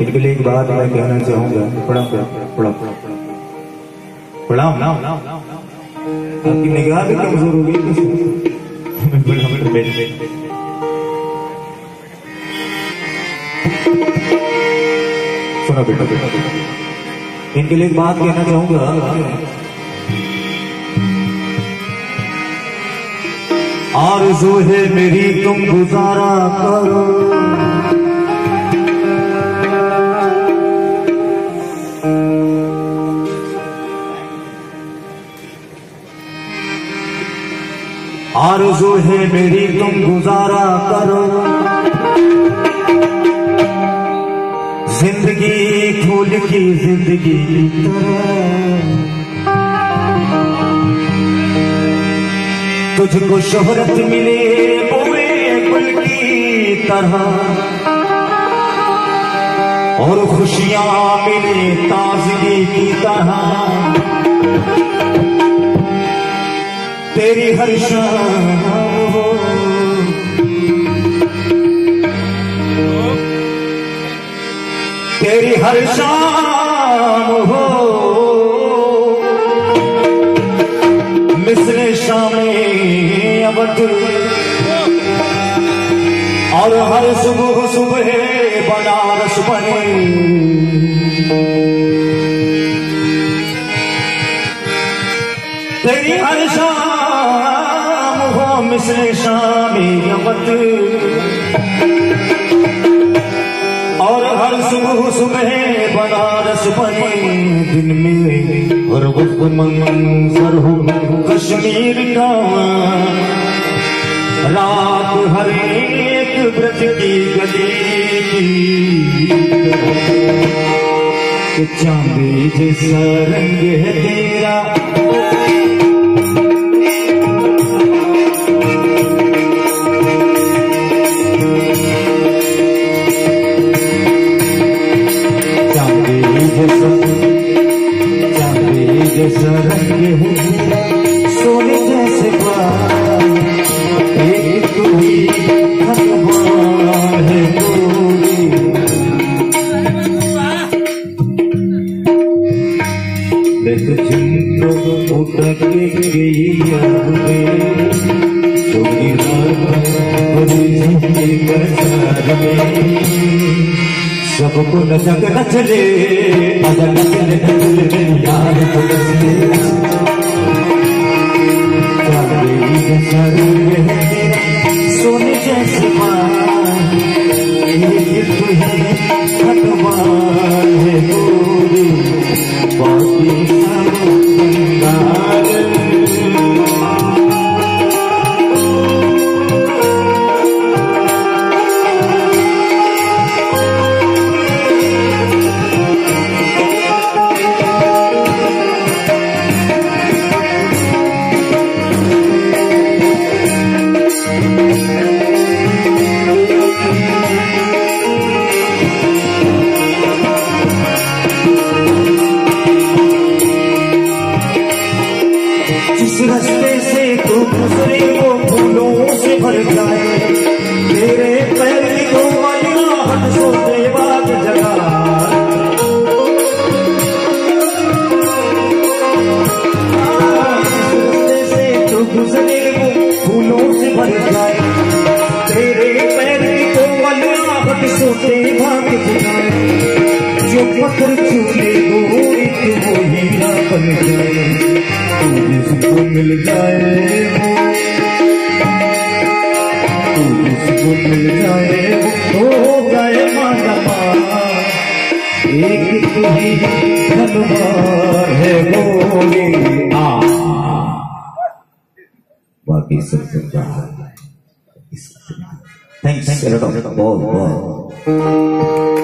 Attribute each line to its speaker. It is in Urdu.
Speaker 1: ان کے لیے ایک بات میں کہنا چاہوں گا۔ پڑھا پڑھا پڑھا آپ کی نگاہ بھی کمزور ہو گئی۔ سنا بیٹا۔ بیٹا ان کے لیے ایک بات کہنا چاہوں گا۔ آرزو ہے میری تم گزارا کرو آرزو ہے میری تم گزارا کرو۔ زندگی پھول کی زندگی کی طرح تجھ کو شہرت ملے بوئے گل کی طرح۔ اور خوشیاں ملے تازگی کی طرح۔ تیری ہر شان ہو تیری ہر شام ہو۔ مصر شام ابد اور ہر صبح صبح بنارس بنے۔ تیری ہر شام ہو مصر شام اور ہر صبح صبح بنارس بنے دن میں۔ ہر وقت منظر ہو کشمیر کا۔ رات ہر ایک برج کی گلی کی۔ چاندی جیسا رنگ ہے تیرا۔ چاندی جیسا ہے سونے جیسے بال ایک تو ہی بھگوان ہے چند گئی یاد میں سب کو نچک نچلے نچلے جس رستے سے تو گزرے وہ پھولوں سے بھر جائے تیرے پیر کی دو والیاں ہٹ سوتے بات جگہ جس رستے سے تو گزرے وہ پھولوں سے بھر جائے تیرے پیر کی دو والیاں ہٹ سوتے بات جگہ جو پتھر چھوڑے وہ ایک وہ ہیرا بن جائے۔ مل جائے وہ تو جس کو مل جائے ہو۔ گئے مانا ایک تو ہی ہے گولی آ۔ باقی سب سب جہاں تھینکس بہت بہت۔